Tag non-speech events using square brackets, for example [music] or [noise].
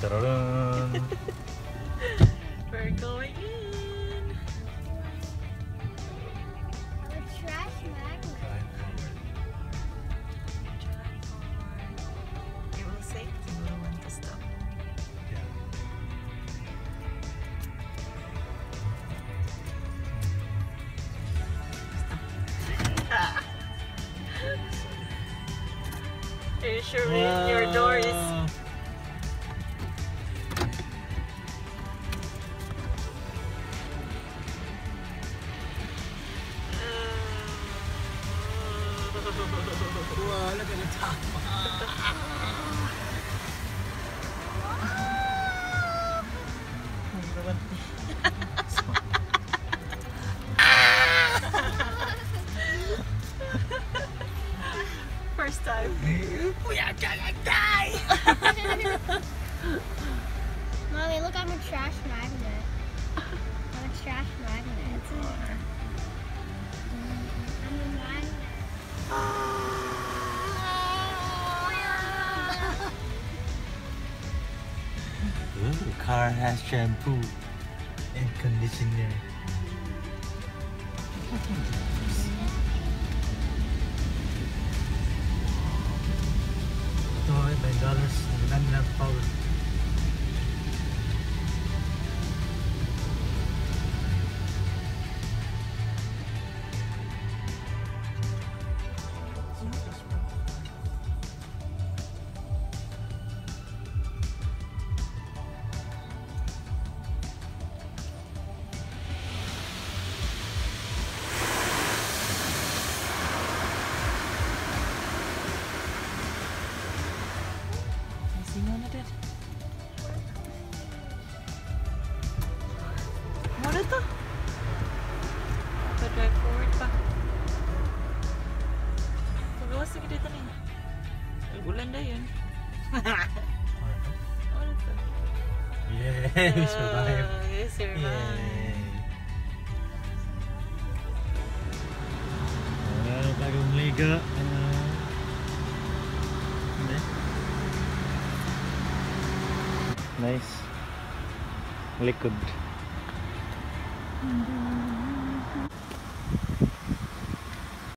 Ta-da-dun. [laughs] We're going in. A trash magnet. It will say siguro when to stop. Are you sure Wayne, your door Wow, look at the top. First time. We are gonna die! Mommy, look, I'm a trash magnet. I'm a trash magnet. Oh Ooh, car has shampoo and conditioner. Ito ay $9. Nan power. di mana deh mana tuh apa drive forward pak Pagawa sa kita tani. Ulan na yun. Ano to? Yay! We survived! We survived! Yay! nice. Liquid. Mm-hmm.